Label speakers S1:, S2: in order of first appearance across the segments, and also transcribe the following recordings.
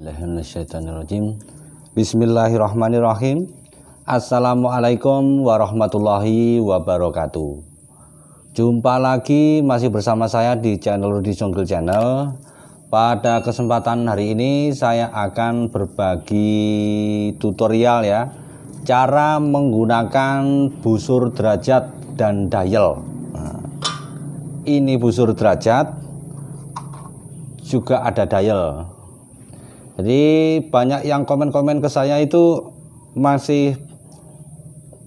S1: Bismillahirrahmanirrahim. Bismillahirrahmanirrahim. Assalamualaikum warahmatullahi wabarakatuh. Jumpa lagi masih bersama saya di channel Rudi Songgel Channel. Pada kesempatan hari ini saya akan berbagi tutorial ya cara menggunakan busur derajat dan dial. Nah, ini busur derajat juga ada dial jadi banyak yang komen-komen ke saya itu masih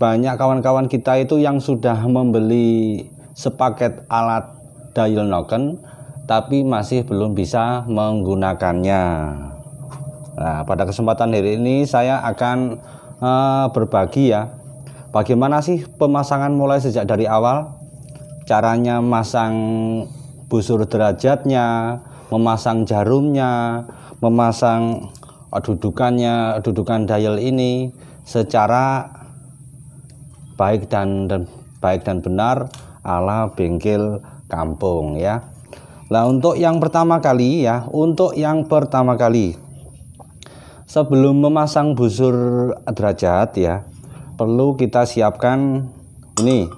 S1: banyak kawan-kawan kita itu yang sudah membeli sepaket alat dial noken tapi masih belum bisa menggunakannya. Nah, pada kesempatan hari ini saya akan uh, berbagi ya bagaimana sih pemasangan mulai sejak dari awal caranya masang busur derajatnya memasang jarumnya memasang dudukannya dudukan dial ini secara baik dan, dan baik dan benar ala bengkel kampung ya. Nah, untuk yang pertama kali ya, untuk yang pertama kali sebelum memasang busur derajat ya, perlu kita siapkan ini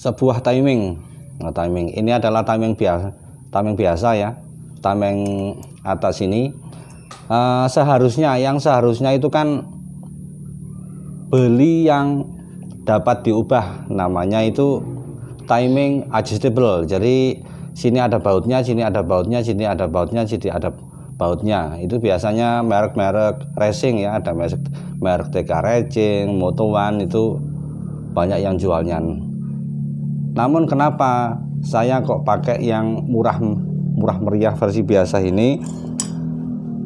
S1: sebuah timing. Nah, timing ini adalah timing biasa, timing biasa ya tameng atas ini uh, seharusnya yang seharusnya itu kan beli yang dapat diubah. Namanya itu timing adjustable. Jadi sini ada bautnya sini ada bautnya sini ada bautnya sini ada bautnya. Itu biasanya merek-merek racing ya ada merek merek TK Racing, Moto One itu banyak yang jualnya. Namun kenapa saya kok pakai yang murah murah meriah versi biasa ini.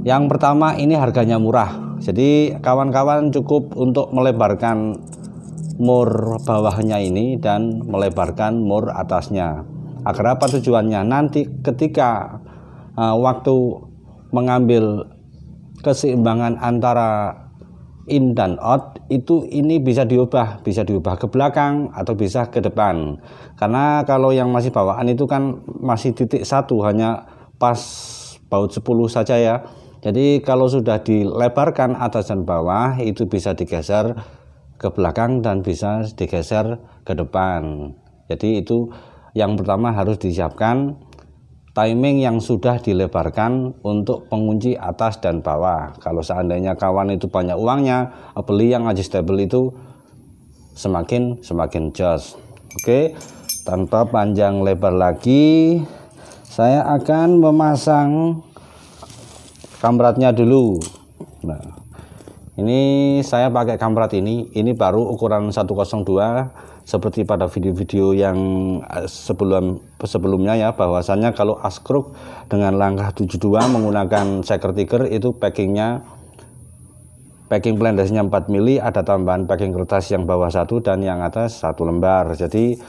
S1: Yang pertama ini harganya murah. Jadi kawan-kawan cukup untuk melebarkan mur bawahnya ini dan melebarkan mur atasnya. Agar apa tujuannya? Nanti ketika uh, waktu mengambil keseimbangan antara in dan out itu ini bisa diubah bisa diubah ke belakang atau bisa ke depan. Karena kalau yang masih bawaan itu kan masih titik satu hanya pas baut 10 saja ya. Jadi kalau sudah dilebarkan atas dan bawah itu bisa digeser ke belakang dan bisa digeser ke depan. Jadi itu yang pertama harus disiapkan timing yang sudah dilebarkan untuk pengunci atas dan bawah. Kalau seandainya kawan itu banyak uangnya, beli yang adjustable itu semakin semakin jos. Oke, tanpa panjang lebar lagi, saya akan memasang kamratnya dulu. Nah, ini saya pakai kamrat ini, ini baru ukuran 102 seperti pada video-video yang eh, sebelum sebelumnya ya bahwasannya kalau askruk dengan langkah 72 menggunakan seker tiger itu packingnya packing plandasnya 4 mili ada tambahan packing kertas yang bawah satu dan yang atas satu lembar. Jadi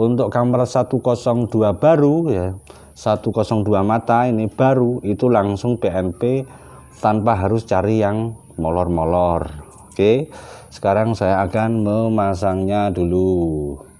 S1: untuk kamera 102 baru ya 102 mata ini baru itu langsung PNP tanpa harus cari yang molor-molor. Oke sekarang saya akan memasangnya dulu.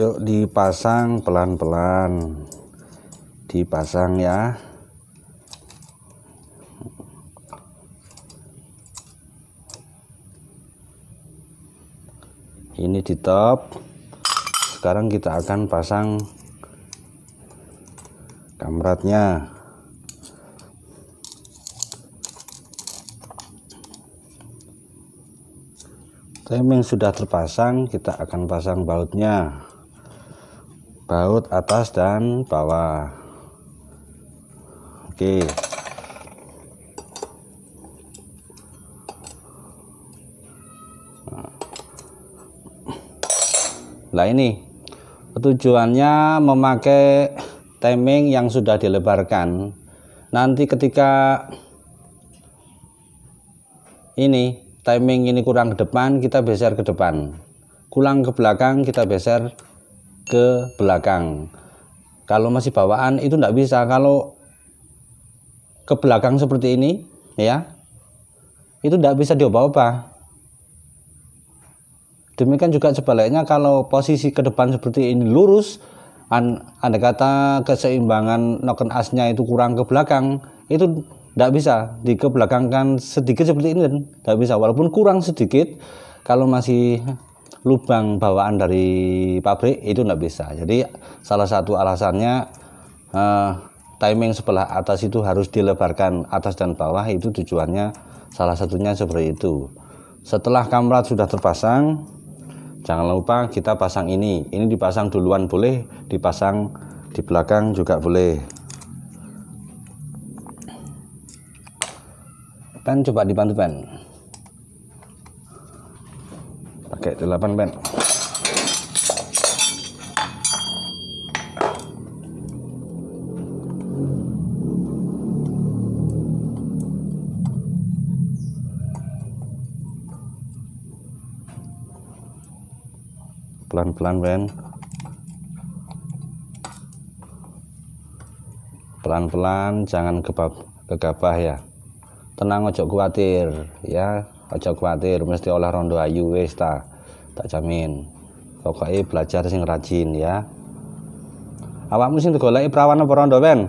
S1: Yuk dipasang pelan-pelan. Dipasang ya. Ini di top. Sekarang kita akan pasang kamratnya. Timing sudah terpasang, kita akan pasang bautnya baut atas dan bawah. Oke. Nah. Ini tujuannya memakai timing yang sudah dilebarkan. Nanti ketika ini timing ini kurang ke depan kita geser ke depan. Kurang ke belakang kita geser ke belakang. Kalau masih bawaan itu tidak bisa. Kalau ke belakang seperti ini ya itu tidak bisa diubah-ubah demikian juga sebaliknya kalau posisi ke depan seperti ini lurus anda kata keseimbangan noken asnya itu kurang ke belakang itu tidak bisa dikebelakangkan sedikit seperti ini tidak bisa. Walaupun kurang sedikit kalau masih lubang bawaan dari pabrik itu tidak bisa. Jadi salah satu alasannya uh, timing sebelah atas itu harus dilebarkan atas dan bawah itu tujuannya salah satunya seperti itu. Setelah kamrat sudah terpasang jangan lupa kita pasang ini. Ini dipasang duluan boleh dipasang di belakang juga boleh. Pen coba dibantu pen pakai 8 pen pelan-pelan pen pelan-pelan jangan kegabah ya. Tenang ojo khawatir ya. Ojo khawatir mesti olah rondo ayu wis ta tak jamin. Pokoknya belajar sing rajin ya. Awakmu sing digoleki perawan apa rondo ben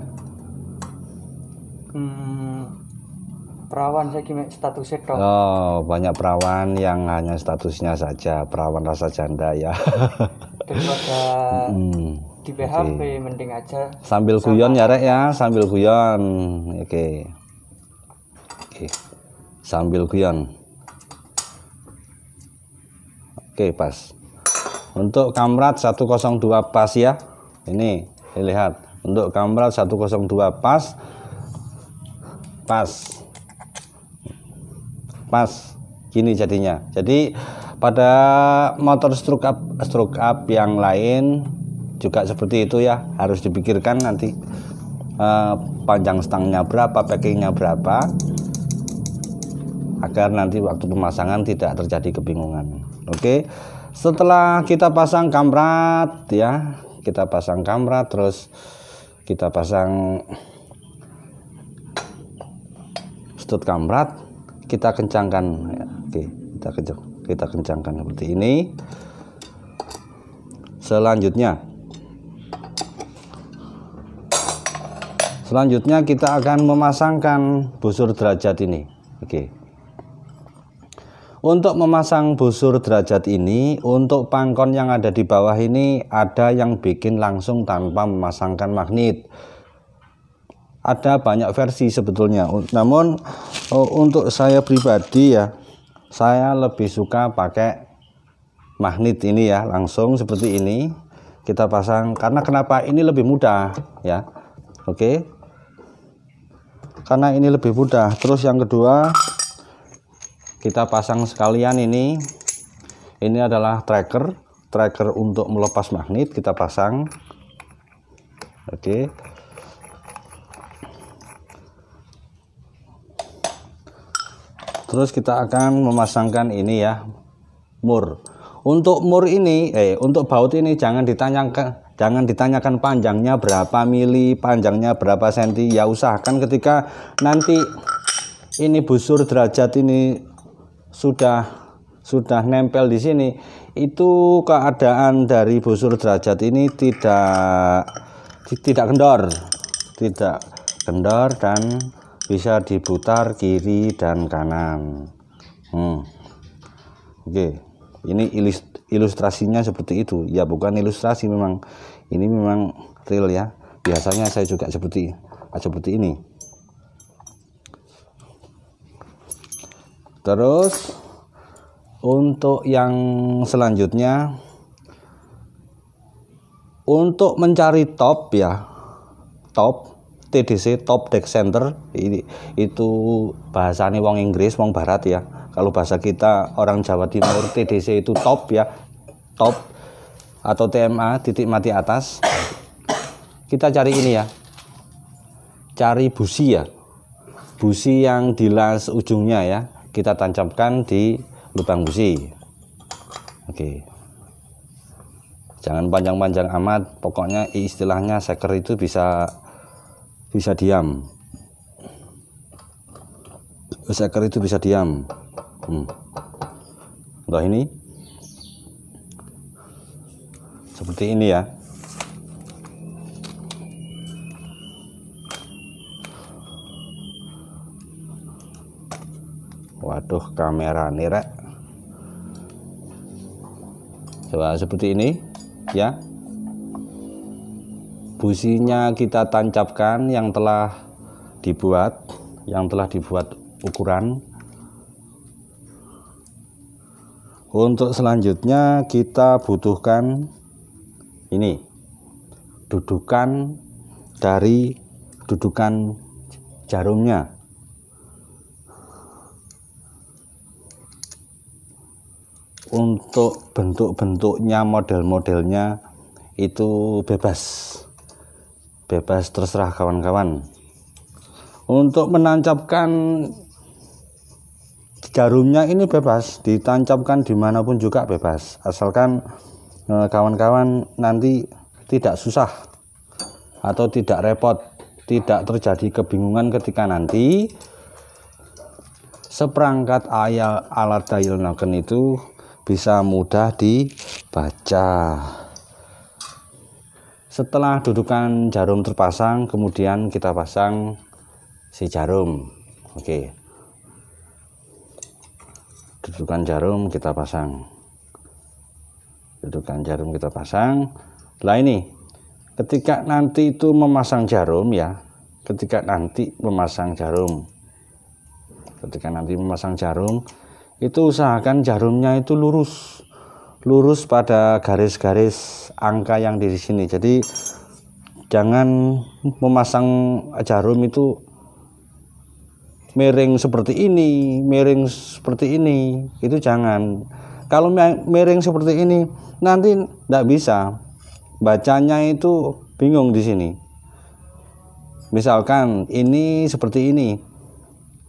S2: hmm, perawan saya kira statusnya tok.
S1: Oh banyak perawan yang hanya statusnya saja perawan rasa janda ya.
S2: Daripada hmm, di PHP okay. mending aja
S1: sambil guyon ya rek ya. Sambil guyon. Oke. Okay. oke. Okay. sambil guyon Oke pas untuk kamrat 102 pas ya. Ini lihat. Untuk kamrat 102 pas. Pas. Pas. Gini jadinya. Jadi pada motor stroke up stroke up yang lain juga seperti itu ya. Harus dipikirkan nanti eh, panjang stangnya berapa packingnya berapa agar nanti waktu pemasangan tidak terjadi kebingungan Oke. Setelah kita pasang kamrat ya, kita pasang kamrat terus kita pasang stud kamrat, kita kencangkan ya. Oke, kita kencang, kita kencangkan seperti ini. Selanjutnya Selanjutnya kita akan memasangkan busur derajat ini. Oke. Untuk memasang busur derajat ini, untuk pangkon yang ada di bawah ini ada yang bikin langsung tanpa memasangkan magnet. Ada banyak versi sebetulnya. Namun oh, untuk saya pribadi ya, saya lebih suka pakai magnet ini ya, langsung seperti ini. Kita pasang karena kenapa ini lebih mudah ya. Oke. Karena ini lebih mudah. Terus yang kedua, kita pasang sekalian ini. Ini adalah tracker. Tracker untuk melepas magnet kita pasang. Oke. Terus kita akan memasangkan ini ya mur. Untuk mur ini eh untuk baut ini jangan ditanyakan jangan ditanyakan panjangnya berapa mili panjangnya berapa senti. Ya usahakan ketika nanti ini busur derajat ini sudah sudah nempel di sini itu keadaan dari busur derajat ini tidak tidak kendor. Tidak kendor dan bisa diputar kiri dan kanan. Hmm. oke ini ilustrasinya seperti itu. Ya bukan ilustrasi memang. Ini memang real ya. Biasanya saya juga seperti seperti ini terus untuk yang selanjutnya untuk mencari top ya top TDC top deck center ini itu bahasanya wong Inggris wong barat ya. Kalau bahasa kita orang Jawa Timur TDC itu top ya top atau TMA titik mati atas. Kita cari ini ya cari busi ya. Busi yang dilas ujungnya ya kita tancapkan di lubang busi oke. Jangan panjang-panjang amat pokoknya istilahnya seker itu bisa bisa diam. Seker itu bisa diam. Hmm. Nah ini? Seperti ini ya waduh kamera nih rek. Coba seperti ini ya. Businya kita tancapkan yang telah dibuat yang telah dibuat ukuran. Untuk selanjutnya kita butuhkan ini dudukan dari dudukan jarumnya untuk bentuk-bentuknya model-modelnya itu bebas. Bebas terserah kawan-kawan. Untuk menancapkan jarumnya ini bebas ditancapkan di mana pun juga bebas. Asalkan eh, kawan-kawan nanti tidak susah atau tidak repot tidak terjadi kebingungan ketika nanti seperangkat alat dial itu bisa mudah dibaca. Setelah dudukan jarum terpasang, kemudian kita pasang si jarum. Oke. Dudukan jarum kita pasang. Dudukan jarum kita pasang. Setelah ini, ketika nanti itu memasang jarum ya, ketika nanti memasang jarum. Ketika nanti memasang jarum, itu usahakan jarumnya itu lurus. Lurus pada garis-garis angka yang di sini. Jadi jangan memasang jarum itu miring seperti ini miring seperti ini. Itu jangan. Kalau miring seperti ini nanti tidak bisa. Bacanya itu bingung di sini. Misalkan ini seperti ini.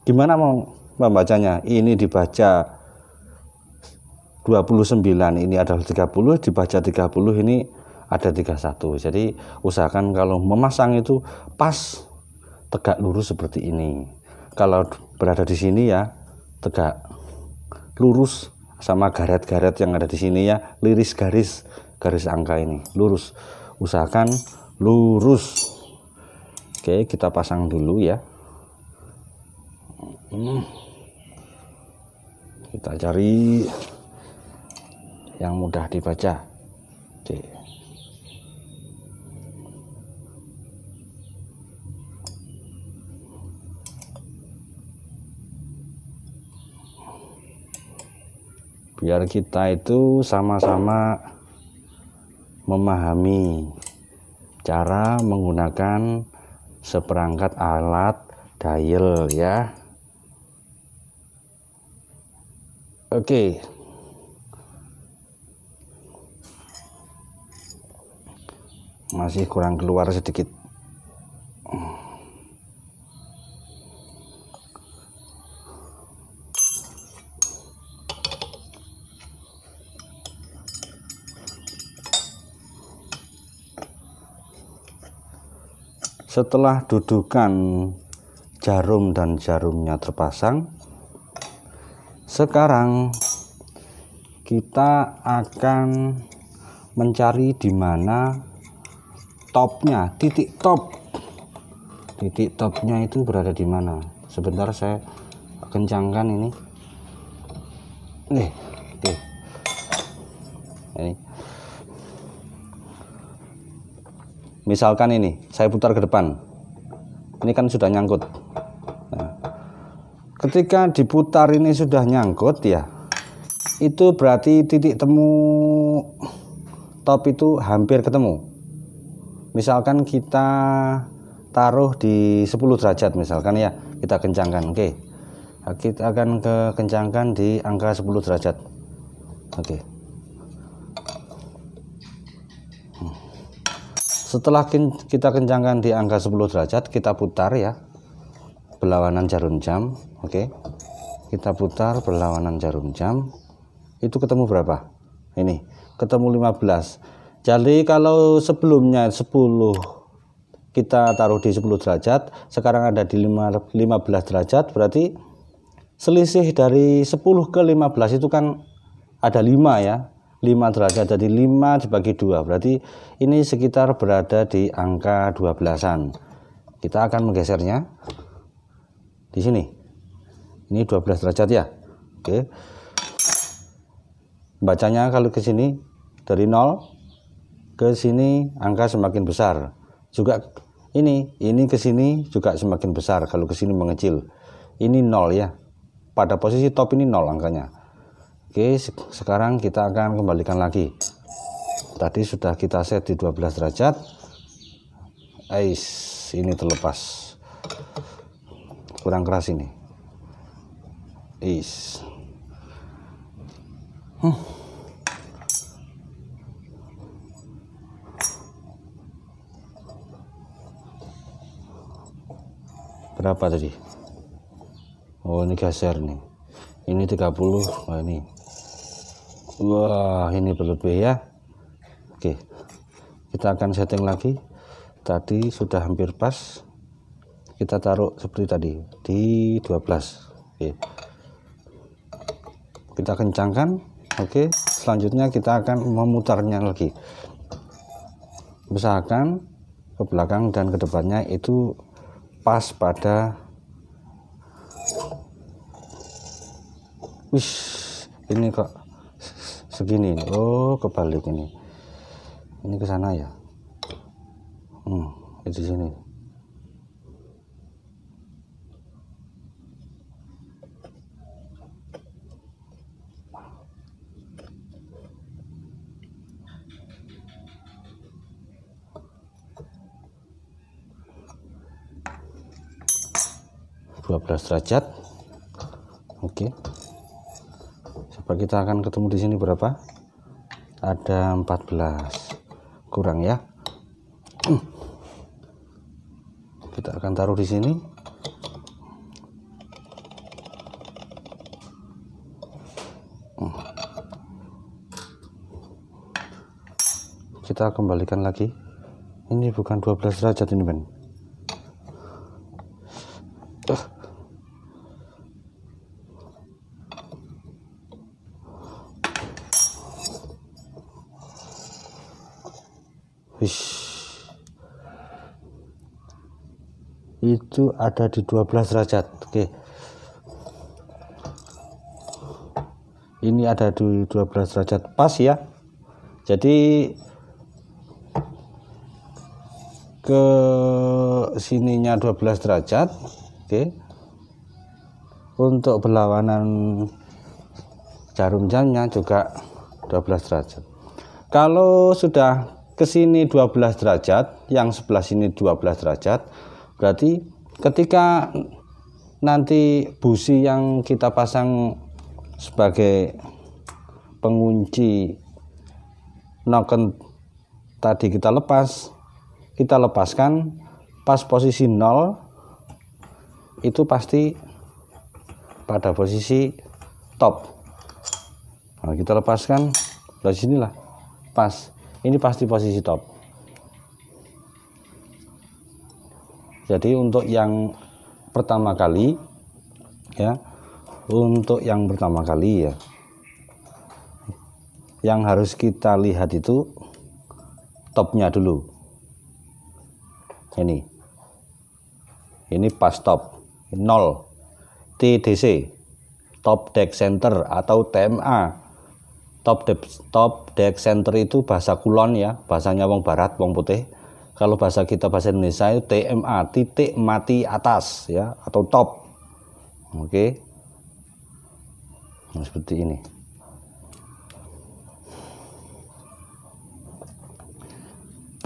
S1: Gimana mau membacanya. Ini dibaca 29 ini adalah 30 dibaca 30 ini ada 31 jadi usahakan kalau memasang itu pas tegak lurus seperti ini. Kalau berada di sini ya tegak lurus sama garet-garet yang ada di sini ya liris garis garis angka ini lurus. Usahakan lurus. Oke kita pasang dulu ya. Hmm kita cari yang mudah dibaca C. biar kita itu sama-sama memahami cara menggunakan seperangkat alat dial ya Oke. Masih kurang keluar sedikit. Setelah dudukan jarum dan jarumnya terpasang, sekarang kita akan mencari di mana topnya, titik top. Titik topnya itu berada di mana? Sebentar saya kencangkan ini. Nih, oke. Ini. Misalkan ini, saya putar ke depan. Ini kan sudah nyangkut ketika diputar ini sudah nyangkut ya itu berarti titik temu top itu hampir ketemu. Misalkan kita taruh di 10 derajat misalkan ya kita kencangkan oke. Kita akan ke kencangkan di angka 10 derajat oke. Setelah kita kencangkan di angka 10 derajat kita putar ya berlawanan jarum jam oke. Kita putar berlawanan jarum jam. Itu ketemu berapa? Ini ketemu 15 jadi kalau sebelumnya 10 kita taruh di 10 derajat sekarang ada di 15 derajat berarti selisih dari 10 ke 15 itu kan ada 5 ya. 5 derajat jadi 5 dibagi 2 berarti ini sekitar berada di angka 12an kita akan menggesernya di sini ini 12 derajat ya? Oke. Bacanya kalau ke sini dari 0 ke sini angka semakin besar. Juga ini ini ke sini juga semakin besar kalau ke sini mengecil. Ini 0 ya. Pada posisi top ini 0 angkanya. Oke sekarang kita akan kembalikan lagi. Tadi sudah kita set di 12 derajat. Ais ini terlepas. Kurang keras ini is. Hmm. berapa tadi? Oh ini geser nih. Ini 30 wah ini. Wah ini berlebih ya. Oke. Kita akan setting lagi. Tadi sudah hampir pas. Kita taruh seperti tadi di 12 oke kita kencangkan oke. Selanjutnya kita akan memutarnya lagi. Usahakan ke belakang dan ke depannya itu pas pada wis ini kok segini oh kebalik ini. Ini ke sana ya? Hmm, di sini derajat. Oke. Coba kita akan ketemu di sini berapa? Ada 14 kurang ya. Kita akan taruh di sini. Kita kembalikan lagi. Ini bukan 12 derajat ini Ben Wish. itu ada di 12 derajat. Oke. Ini ada di 12 derajat. Pas ya. Jadi ke sininya 12 derajat oke. Untuk berlawanan jarum jamnya juga 12 derajat. Kalau sudah ke sini 12 derajat yang sebelah sini 12 derajat Berarti ketika nanti busi yang kita pasang sebagai pengunci noken tadi kita lepas, kita lepaskan pas posisi 0 itu pasti pada posisi top. Nah, kita lepaskan dari sinilah pas. Ini pasti posisi top. Jadi untuk yang pertama kali ya, untuk yang pertama kali ya, yang harus kita lihat itu topnya dulu. Ini, ini pas top 0 TDC, top deck center atau TMA. Top deck, top deck center itu bahasa kulon ya, bahasanya wong barat, wong putih. Kalau bahasa kita bahasa Indonesia itu TMA titik mati atas ya atau top. Oke. Nah, seperti ini.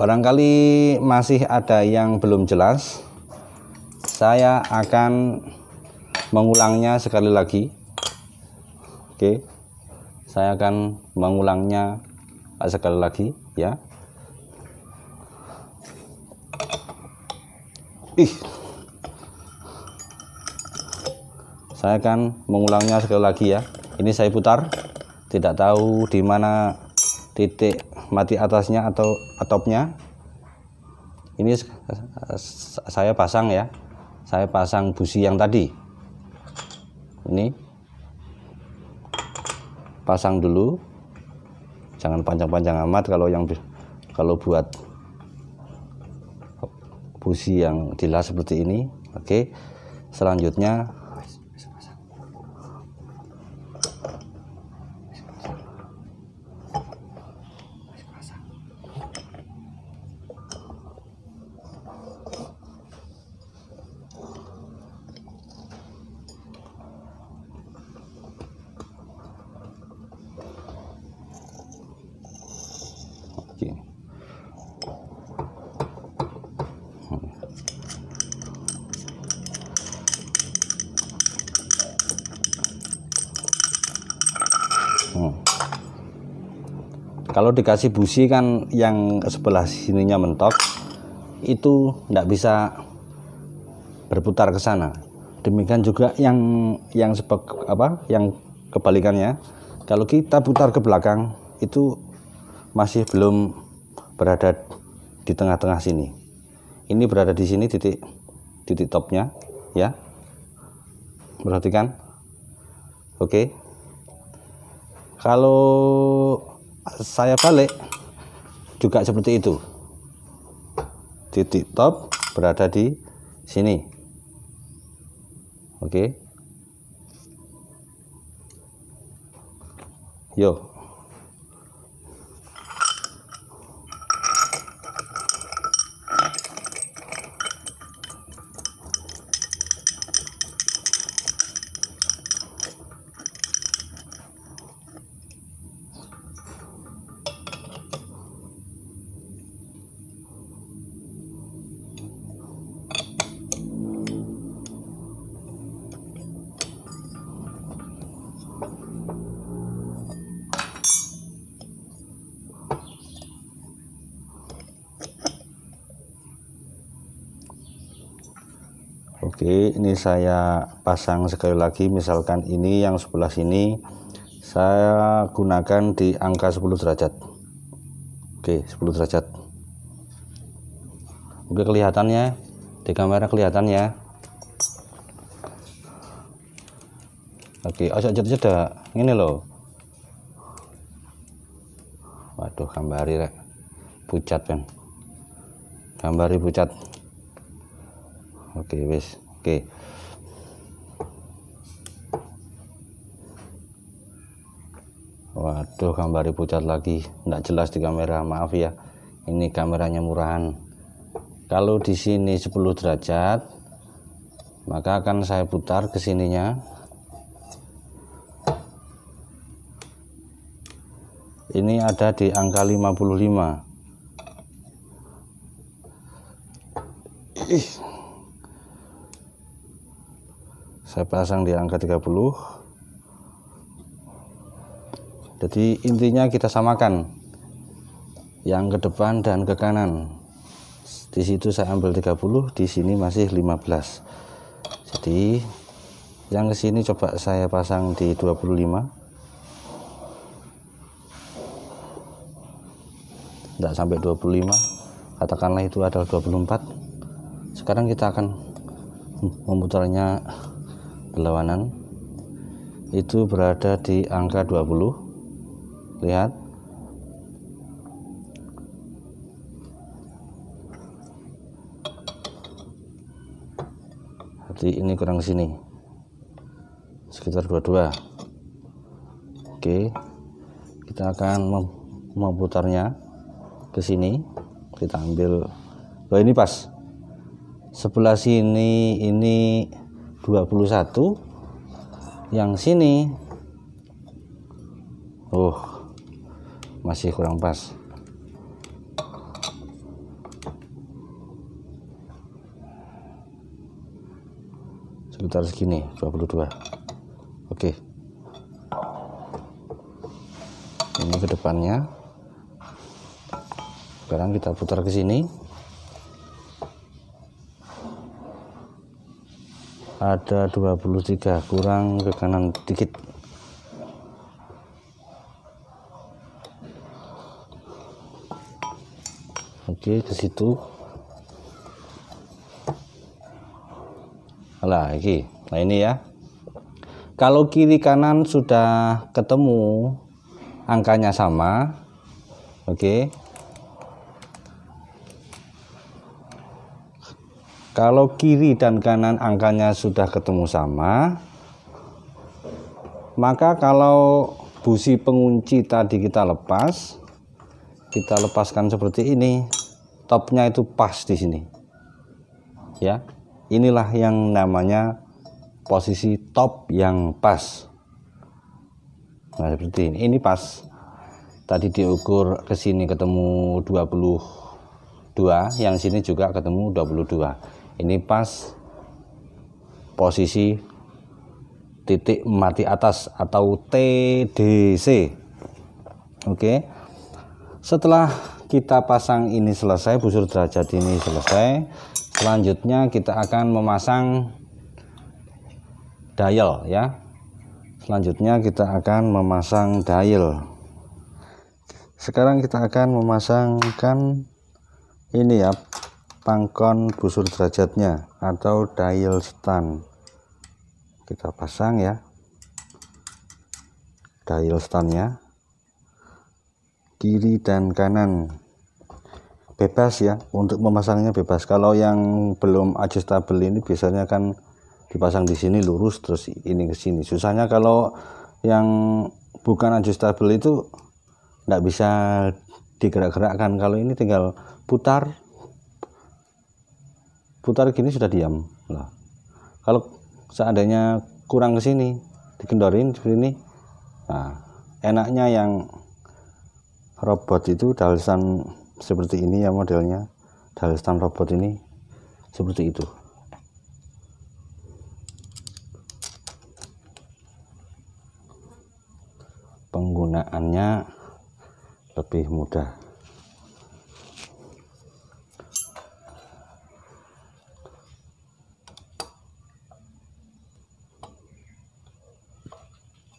S1: Barangkali masih ada yang belum jelas saya akan mengulangnya sekali lagi. Oke saya akan mengulangnya sekali lagi ya. Saya akan mengulangnya sekali lagi ya. Ini saya putar. Tidak tahu di mana titik mati atasnya atau atopnya. Ini saya pasang ya. Saya pasang busi yang tadi. Ini pasang dulu. Jangan panjang-panjang amat kalau yang kalau buat busi yang dilas seperti ini. Oke selanjutnya kalau dikasih busi kan yang sebelah sininya mentok itu tidak bisa berputar ke sana. Demikian juga yang yang sebek apa yang kebalikannya kalau kita putar ke belakang itu masih belum berada di tengah-tengah sini. Ini berada di sini titik titik topnya ya. Perhatikan. Oke. Kalau saya balik juga seperti itu. Titik top berada di sini. Oke. Yuk Oke ini saya pasang sekali lagi misalkan ini yang sebelah sini saya gunakan di angka 10 derajat. Oke 10 derajat. Oke kelihatannya di kamera kelihatan ya. Oke ojo jeda ini loh. Waduh gambari rek. Pucat kan gambari pucat. Oke wis Oke. Waduh, gambar pucat lagi. Tidak jelas di kamera. Maaf ya. Ini kameranya murahan. Kalau di sini 10 derajat, maka akan saya putar ke sininya. Ini ada di angka 55. Ih saya pasang di angka 30 jadi intinya kita samakan yang ke depan dan ke kanan. Di situ saya ambil 30 di sini masih 15 jadi yang ke sini coba saya pasang di 25 tidak sampai 25 katakanlah itu adalah 24 sekarang kita akan memutarnya berlawanan. Itu berada di angka 20 lihat. Jadi ini kurang sini. Sekitar 22 oke. Kita akan memutarnya ke sini. Kita ambil. Oh ini pas. Sebelah sini ini 21 yang sini. Oh masih kurang pas. Sekitar segini 22 oke. Ini ke depannya. Sekarang kita putar ke sini ada 23 kurang ke kanan dikit. Oke ke situ. Lah ini nah ini ya. Kalau kiri kanan sudah ketemu angkanya sama. Oke Kalau kiri dan kanan angkanya sudah ketemu sama, maka kalau busi pengunci tadi kita lepas, kita lepaskan seperti ini, topnya itu pas di sini. Ya, inilah yang namanya posisi top yang pas. Nah, seperti ini. Ini pas. Tadi diukur ke sini ketemu 22, yang sini juga ketemu 22 ini pas posisi titik mati atas atau TDC oke. Setelah kita pasang ini selesai busur derajat ini selesai selanjutnya kita akan memasang dial ya. Selanjutnya kita akan memasang dial. Sekarang kita akan memasangkan ini ya pangkon busur derajatnya atau dial stand. Kita pasang ya. Dial standnya. Kiri dan kanan. Bebas ya untuk memasangnya bebas. Kalau yang belum adjustable ini biasanya kan dipasang di sini lurus terus ini ke sini. Susahnya kalau yang bukan adjustable itu tidak bisa digerak-gerakkan. Kalau ini tinggal putar putar gini sudah diam. Nah kalau seandainya kurang ke sini dikendorin seperti ini nah enaknya yang robot itu dalsan seperti ini ya modelnya. Dalsan robot ini seperti itu. Penggunaannya lebih mudah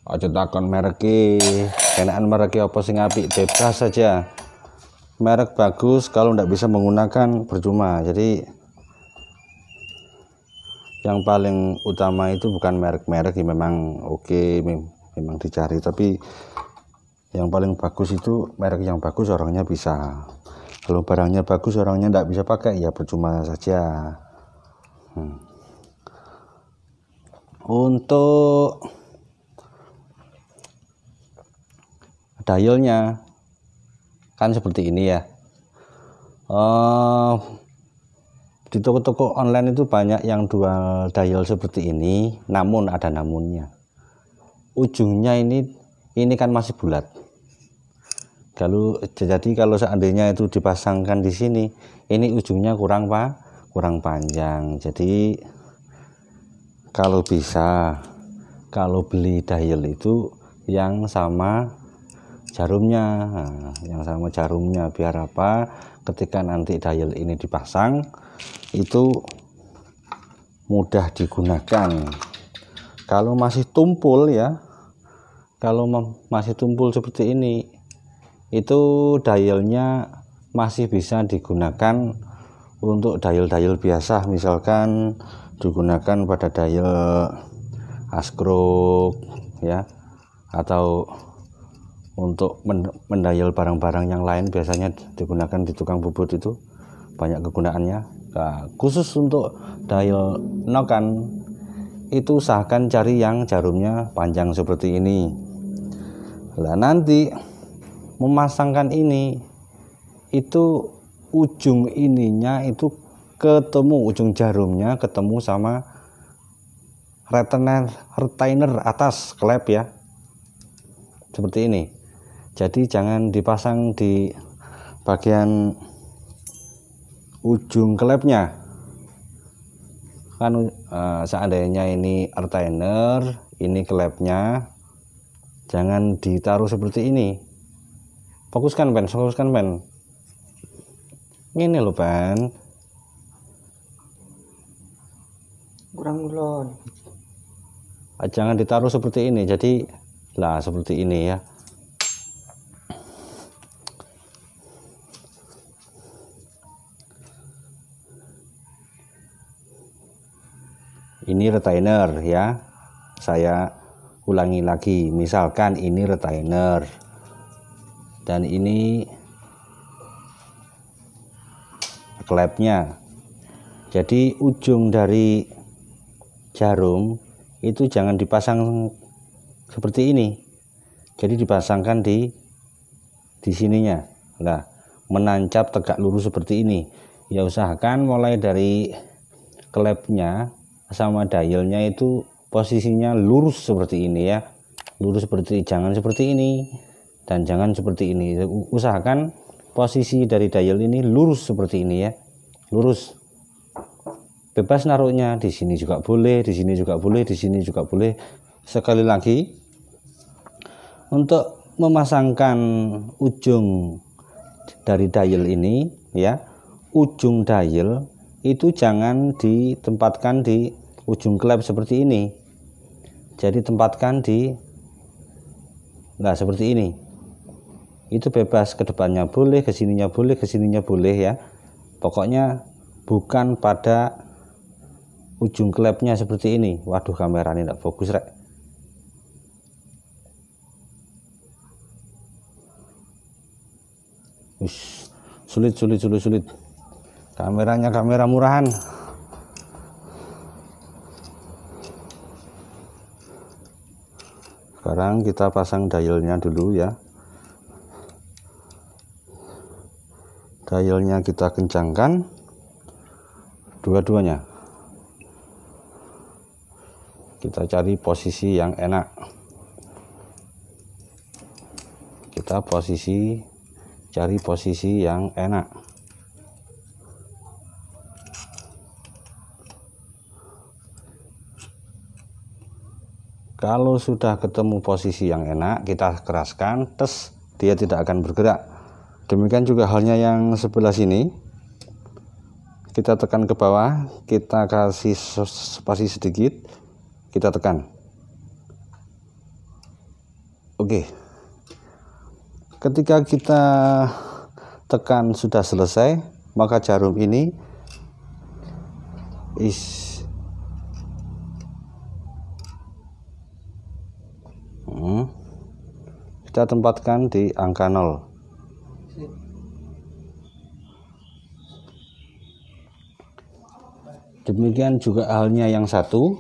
S1: aja takon merek kenaan merek apa sing apik? Bebas saja. Merek bagus kalau tidak bisa menggunakan percuma. Jadi yang paling utama itu bukan merek-merek yang memang oke okay, memang dicari. Tapi yang paling bagus itu merek yang bagus orangnya bisa. Kalau barangnya bagus orangnya tidak bisa pakai ya percuma saja. Hmm. untuk dialnya kan seperti ini ya. Uh, di toko-toko online itu banyak yang jual dial seperti ini namun ada namunnya. Ujungnya ini ini kan masih bulat. Kalau jadi kalau seandainya itu dipasangkan di sini ini ujungnya kurang pak. Kurang panjang. Jadi kalau bisa kalau beli dial itu yang sama jarumnya nah, yang sama jarumnya biar apa ketika nanti dial ini dipasang itu mudah digunakan. Kalau masih tumpul ya kalau masih tumpul seperti ini itu dialnya masih bisa digunakan untuk dial-dial biasa. Misalkan digunakan pada dial askrok ya atau untuk mendayal barang-barang yang lain biasanya digunakan di tukang bubut itu. Banyak kegunaannya. Nah, khusus untuk dial nokan itu usahakan cari yang jarumnya panjang seperti ini. Nah nanti memasangkan ini itu ujung ininya itu ketemu ujung jarumnya ketemu sama retainer retainer atas klep ya. Seperti ini jadi jangan dipasang di bagian ujung klepnya kan uh, seandainya ini retainer ini klepnya jangan ditaruh seperti ini. Fokuskan pen fokuskan pen. Ini loh pen
S2: kurang ulon.
S1: Jangan ditaruh seperti ini. Jadi lah seperti ini ya ini retainer ya. Saya ulangi lagi. Misalkan ini retainer. Dan ini klepnya jadi ujung dari jarum itu jangan dipasang seperti ini. Jadi dipasangkan di di sininya. Nah menancap tegak lurus seperti ini. Ya usahakan mulai dari klepnya sama dialnya itu posisinya lurus seperti ini ya. Lurus seperti jangan seperti ini. Dan jangan seperti ini. Usahakan posisi dari dial ini lurus seperti ini ya. Lurus. Bebas naruhnya. Di sini juga boleh di sini juga boleh di sini juga boleh. Sekali lagi untuk memasangkan ujung dari dial ini ya ujung dial itu jangan ditempatkan di ujung klep seperti ini. Jadi tempatkan di nah seperti ini. Itu bebas ke depannya boleh ke sininya boleh ke sininya boleh ya. Pokoknya bukan pada ujung klepnya seperti ini. Waduh kamera ini tidak fokus rek. Ush, sulit sulit sulit sulit kameranya kamera murahan. Sekarang kita pasang dialnya dulu ya. Dialnya kita kencangkan. Dua-duanya. Kita cari posisi yang enak. Kita posisi cari posisi yang enak kalau sudah ketemu posisi yang enak kita keraskan tes dia tidak akan bergerak. Demikian juga halnya yang sebelah sini. Kita tekan ke bawah kita kasih spasi sedikit kita tekan. Oke. Ketika kita tekan sudah selesai maka jarum ini is kita tempatkan di angka 0 demikian juga halnya yang satu.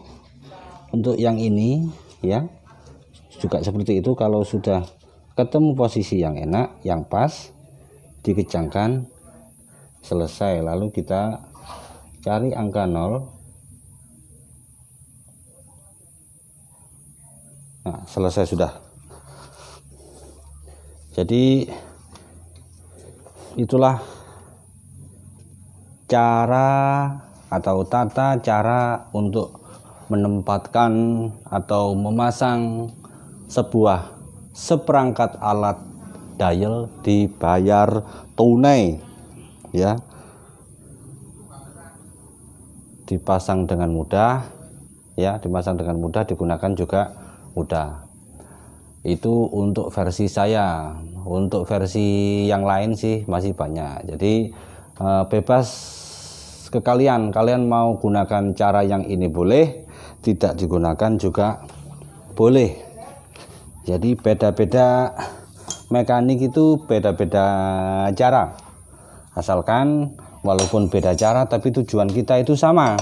S1: Untuk yang ini ya juga seperti itu. Kalau sudah ketemu posisi yang enak yang pas dikecangkan selesai. Lalu kita cari angka 0 nah selesai sudah. Jadi itulah cara atau tata cara untuk menempatkan atau memasang sebuah seperangkat alat dial dibayar tunai ya. Dipasang dengan mudah ya dipasang dengan mudah digunakan juga mudah itu untuk versi saya. Untuk versi yang lain sih masih banyak. Jadi uh, bebas ke kalian. Kalian mau gunakan cara yang ini boleh tidak digunakan juga boleh. Jadi beda-beda mekanik itu beda-beda cara. Asalkan walaupun beda cara tapi tujuan kita itu sama.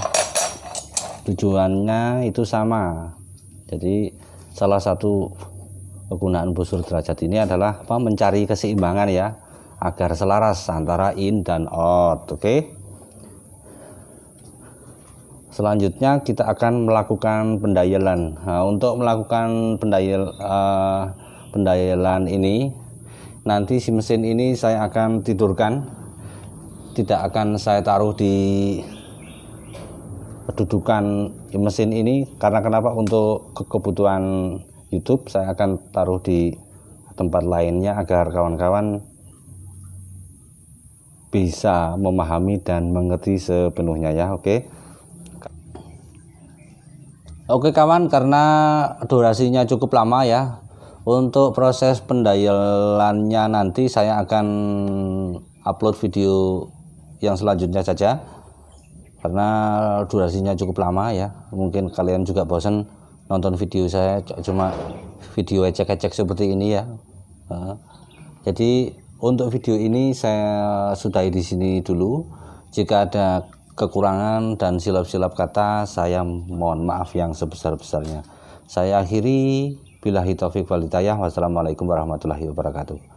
S1: Tujuannya itu sama. Jadi salah satu penggunaan busur derajat ini adalah apa mencari keseimbangan ya agar selaras antara in dan out oke okay? selanjutnya kita akan melakukan pendayalan nah, untuk melakukan pendayal uh, pendayalan ini nanti si mesin ini saya akan tidurkan tidak akan saya taruh di kedudukan mesin ini karena kenapa untuk kebutuhan YouTube saya akan taruh di tempat lainnya agar kawan-kawan bisa memahami dan mengerti sepenuhnya ya oke Oke kawan, karena durasinya cukup lama ya. Untuk proses pendayalannya nanti saya akan upload video yang selanjutnya saja. Karena durasinya cukup lama ya. Mungkin kalian juga bosan nonton video saya cuma video ecek-ecek seperti ini ya. Jadi untuk video ini saya sudahi di sini dulu. Jika ada kekurangan dan silap-silap kata saya mohon maaf yang sebesar-besarnya saya akhiri billahi taufik walhidayah wassalamualaikum warahmatullahi wabarakatuh